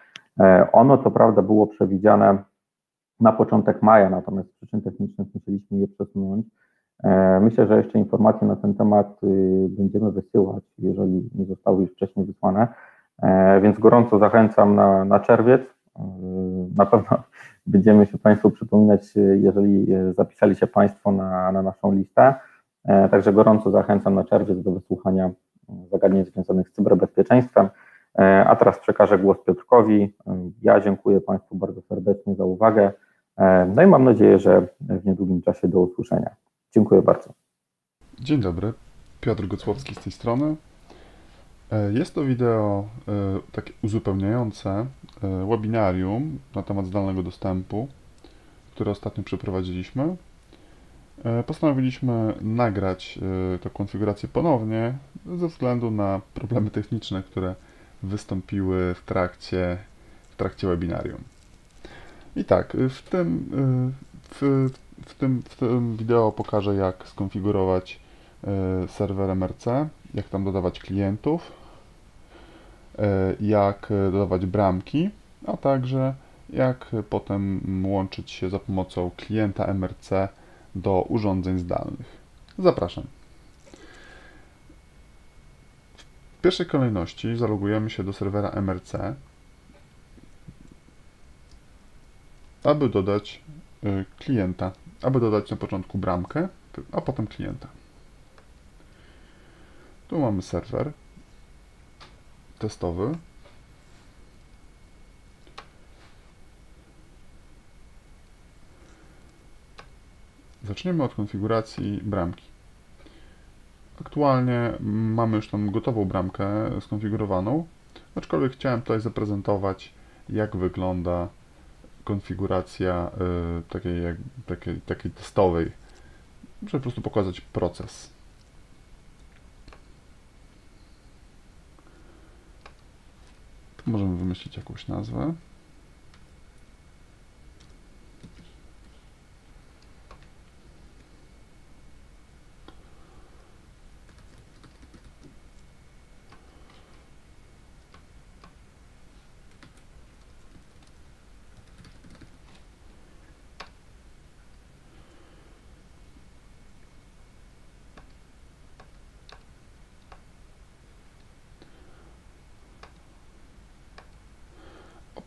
E, ono co prawda było przewidziane na początek maja, natomiast z przyczyn technicznych musieliśmy je przesunąć. E, myślę, że jeszcze informacje na ten temat y, będziemy wysyłać, jeżeli nie zostały już wcześniej wysłane, e, więc gorąco zachęcam na, na czerwiec. E, na pewno będziemy się Państwu przypominać, jeżeli zapisali się Państwo na, na naszą listę. Także gorąco zachęcam na czerwiec do wysłuchania zagadnień związanych z cyberbezpieczeństwem. A teraz przekażę głos Piotrkowi. Ja dziękuję Państwu bardzo serdecznie za uwagę. No i mam nadzieję, że w niedługim czasie do usłyszenia. Dziękuję bardzo. Dzień dobry, Piotr Gocłowski z tej strony. E, jest to wideo e, takie uzupełniające e, webinarium na temat zdalnego dostępu, które ostatnio przeprowadziliśmy. Postanowiliśmy nagrać tę konfigurację ponownie ze względu na problemy techniczne, które wystąpiły w trakcie, w trakcie webinarium. I tak, w tym, w, w tym, w tym wideo pokażę, jak skonfigurować e, serwer MRC, jak tam dodawać klientów, e, jak dodawać bramki, a także jak potem łączyć się za pomocą klienta MRC do urządzeń zdalnych. Zapraszam. W pierwszej kolejności zalogujemy się do serwera MRC, aby dodać e, klienta aby dodać na początku bramkę, a potem klienta. Tu mamy serwer testowy. Zaczniemy od konfiguracji bramki. Aktualnie mamy już tam gotową bramkę skonfigurowaną, aczkolwiek chciałem tutaj zaprezentować, jak wygląda konfiguracja y, takiej, jak, takiej, takiej testowej, żeby po prostu pokazać proces. możemy wymyślić jakąś nazwę.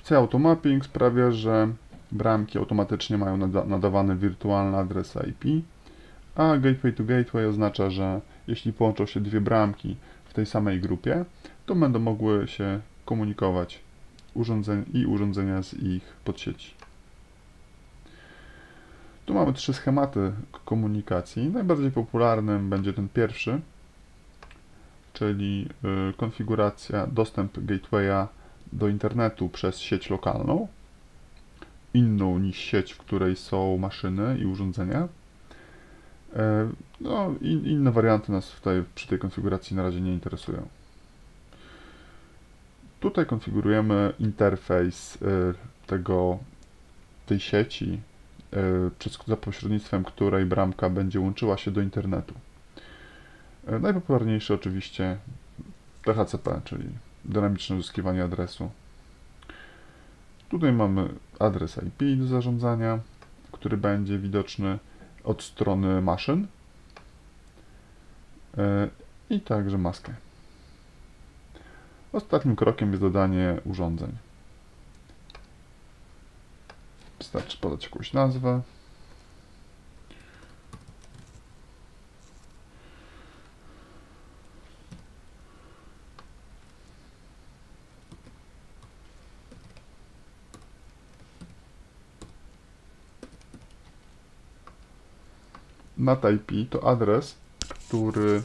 Opcja Automapping sprawia, że bramki automatycznie mają nada nadawany wirtualny adres IP, a gateway to gateway oznacza, że jeśli połączą się dwie bramki w tej samej grupie, to będą mogły się komunikować urządzeń i urządzenia z ich podsieci. Tu mamy trzy schematy komunikacji. Najbardziej popularnym będzie ten pierwszy, czyli y, konfiguracja, dostęp gatewaya do internetu przez sieć lokalną, inną niż sieć, w której są maszyny i urządzenia. E, no, inne warianty nas tutaj przy tej konfiguracji na razie nie interesują. Tutaj konfigurujemy interfejs y, tego, tej sieci, y, za pośrednictwem której bramka będzie łączyła się do internetu. Najpopularniejszy oczywiście DHCP, czyli dynamiczne uzyskiwanie adresu. Tutaj mamy adres IP do zarządzania, który będzie widoczny od strony maszyn i także maskę. Ostatnim krokiem jest dodanie urządzeń. Wystarczy podać jakąś nazwę. NAT IP to adres, który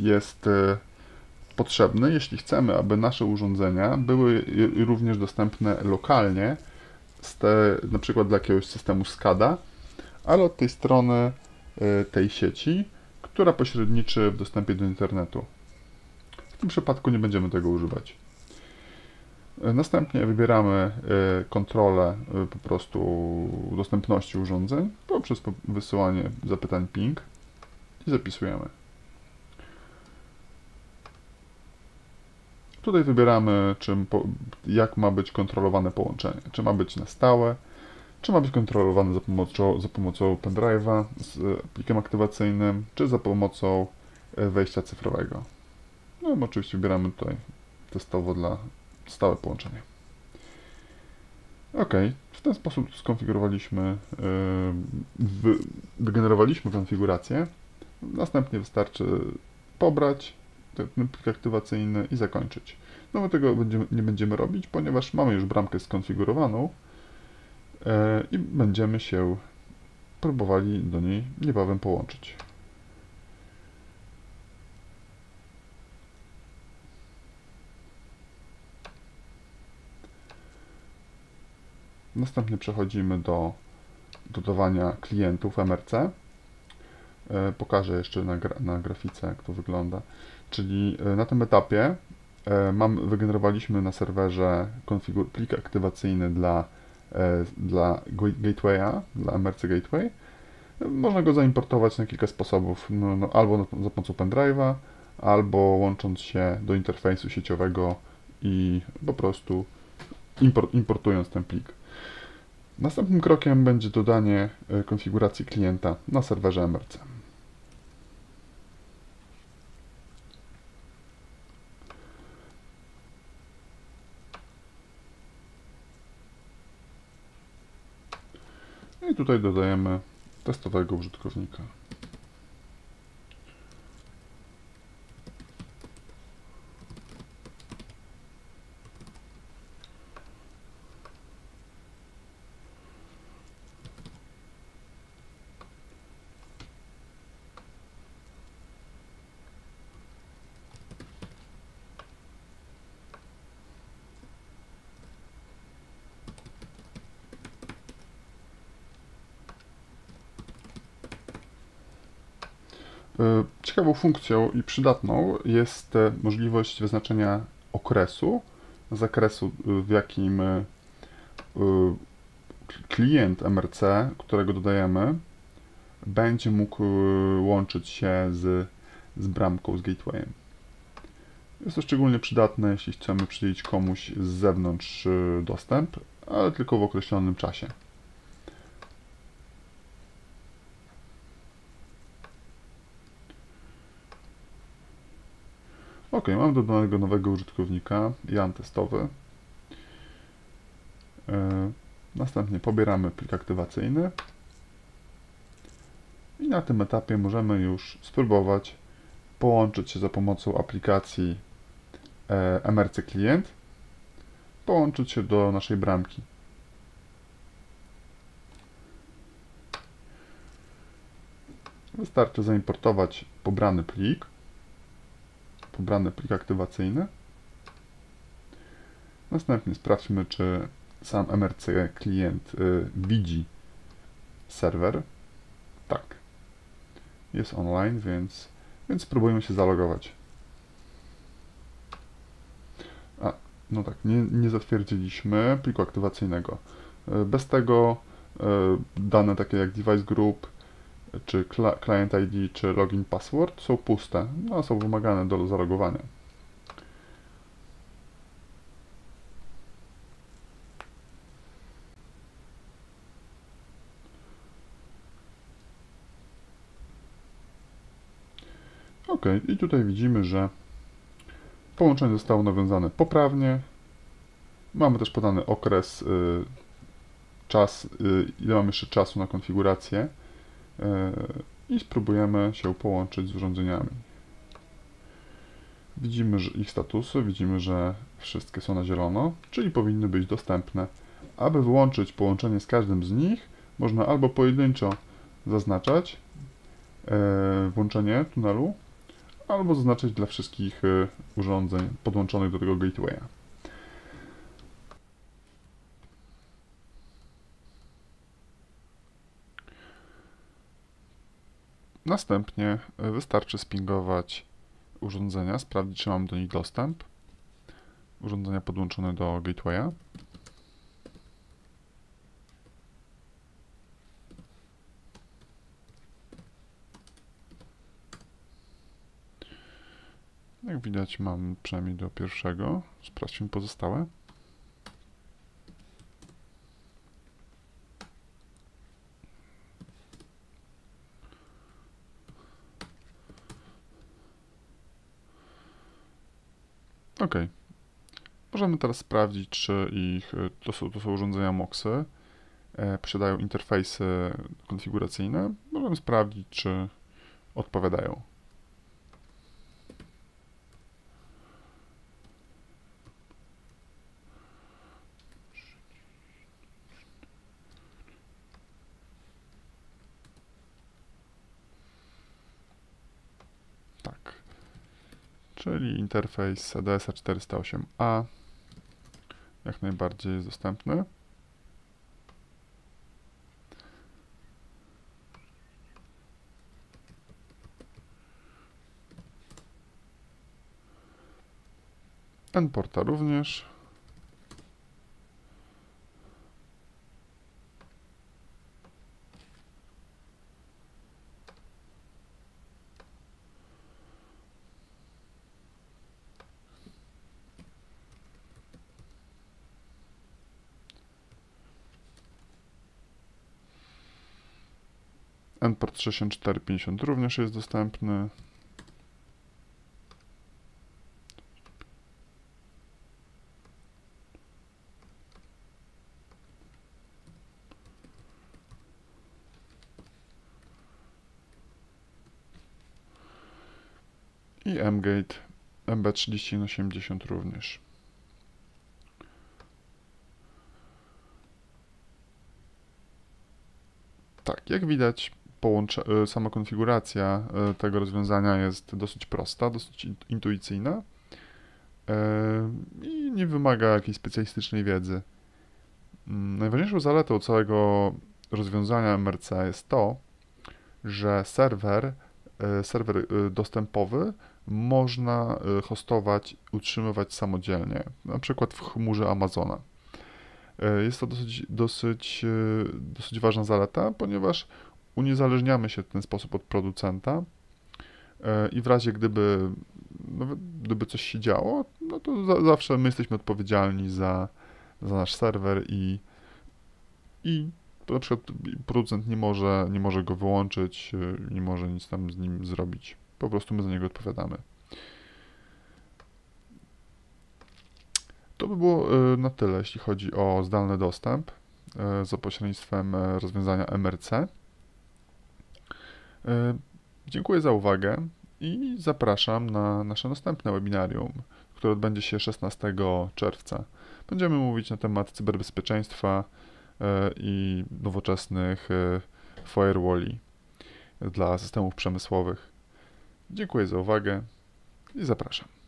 jest e, potrzebny, jeśli chcemy, aby nasze urządzenia były również dostępne lokalnie, te, na przykład dla jakiegoś systemu SCADA, ale od tej strony y, tej sieci, która pośredniczy w dostępie do internetu. W tym przypadku nie będziemy tego używać. Y, następnie wybieramy y, kontrolę po prostu dostępności urządzeń poprzez wysyłanie zapytań ping i zapisujemy. Tutaj wybieramy, czym, jak ma być kontrolowane połączenie. Czy ma być na stałe, czy ma być kontrolowane za pomocą, za pomocą pendrive'a z plikiem aktywacyjnym, czy za pomocą wejścia cyfrowego. No oczywiście wybieramy tutaj testowo dla stałe połączenie. Ok, w ten sposób skonfigurowaliśmy, e, wygenerowaliśmy konfigurację. Następnie wystarczy pobrać, ten plik aktywacyjny i zakończyć. No my tego będziemy, nie będziemy robić, ponieważ mamy już bramkę skonfigurowaną e, i będziemy się próbowali do niej niebawem połączyć. Następnie przechodzimy do dodawania klientów MRC. E, pokażę jeszcze na, gra na grafice, jak to wygląda. Czyli e, na tym etapie e, mam, wygenerowaliśmy na serwerze plik aktywacyjny dla, dla gatewaya, dla MRC Gateway. Można go zaimportować na kilka sposobów, no, no, albo za pomocą pendrive'a, albo łącząc się do interfejsu sieciowego i po prostu import, importując ten plik. Następnym krokiem będzie dodanie konfiguracji klienta na serwerze MRC. I tutaj dodajemy testowego użytkownika. Ciekawą funkcją i przydatną jest e, możliwość wyznaczenia okresu, zakresu, e, w jakim klient MRC, którego dodajemy, będzie mógł łączyć się z, z bramką, z gatewayem. Jest to szczególnie przydatne, jeśli chcemy przydzielić komuś z zewnątrz dostęp, ale tylko w określonym czasie. Ok, mam dodanego nowego użytkownika, Jan testowy. E, Następnie pobieramy plik aktywacyjny. I na tym etapie możemy już spróbować połączyć się za pomocą aplikacji e, MRC Client, połączyć się do naszej bramki. Wystarczy zaimportować pobrany plik, pobrany plik aktywacyjny. Następnie sprawdźmy, czy sam MRC klient y, widzi serwer. Tak. Jest online, więc, więc spróbujmy się zalogować. A, no tak, nie, nie zatwierdziliśmy pliku aktywacyjnego. Y, bez tego y, dane takie jak device group, czy client ID, czy login password są puste. No, są wymagane do zalogowania. Ok, i tutaj widzimy, że połączenie zostało nawiązane poprawnie. Mamy też podany okres, y, czas, y, ile mamy jeszcze czasu na konfigurację i spróbujemy się połączyć z urządzeniami. Widzimy że ich statusy, widzimy, że wszystkie są na zielono, czyli powinny być dostępne. Aby wyłączyć połączenie z każdym z nich, można albo pojedynczo zaznaczać włączenie tunelu, albo zaznaczyć dla wszystkich y, urządzeń podłączonych do tego gatewaya. Następnie y, wystarczy spingować urządzenia, sprawdzić, czy mamy do nich dostęp. Urządzenia podłączone do gatewaya. Jak widać mam przynajmniej do pierwszego. Sprawdźmy pozostałe. Ok. Możemy teraz sprawdzić, czy ich, to są, to są urządzenia MOXy, e, posiadają interfejsy konfiguracyjne. Możemy sprawdzić, czy odpowiadają. czyli interfejs ADS-a 408A jak najbardziej jest dostępny. Nporta również. Nport 6450 również jest dostępny. I mgate MB3180 również. Tak, jak widać, połącze- y, sama konfiguracja y, tego rozwiązania jest dosyć prosta, dosyć intuicyjna y, i nie wymaga jakiejś specjalistycznej wiedzy. Mm, najważniejszą zaletą całego rozwiązania MRC jest to, że serwer, serwer dostępowy można hostować, utrzymywać samodzielnie, na przykład w chmurze Amazona. Jest to dosyć, dosyć, dosyć ważna zaleta, ponieważ uniezależniamy się w ten sposób od producenta e, i w razie gdyby, no, gdyby coś się działo, no to za, zawsze my jesteśmy odpowiedzialni za, za nasz serwer i, i na przykład producent nie może, nie może go wyłączyć, e, nie może nic tam z nim zrobić. Po prostu my za niego odpowiadamy. To by było e, na tyle, jeśli chodzi o zdalny dostęp. za pośrednictwem rozwiązania MRC. E, Dziękuję za uwagę i zapraszam na nasze następne webinarium, które odbędzie się 16 czerwca. Będziemy mówić na temat cyberbezpieczeństwa e, i nowoczesnych e, firewalli dla systemów przemysłowych. Dziękuję za uwagę i zapraszam.